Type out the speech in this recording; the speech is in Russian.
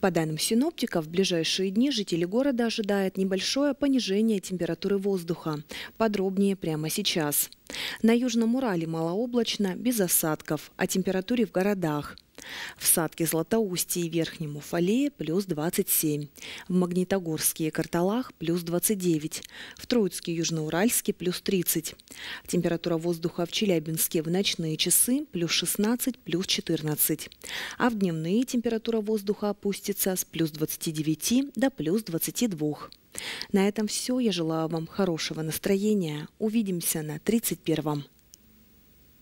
По данным синоптиков, в ближайшие дни жители города ожидают небольшое понижение температуры воздуха. Подробнее прямо сейчас. На Южном Урале малооблачно, без осадков, о температуре в городах. В Садке Златоустье и Верхнем Уфалее плюс 27, в Магнитогорске и Карталах плюс 29, в Троицке и Южноуральске плюс 30. Температура воздуха в Челябинске в ночные часы плюс 16, плюс 14, а в дневные температура воздуха опустится с плюс 29 до плюс 22. На этом все. Я желаю вам хорошего настроения. Увидимся на 31-м.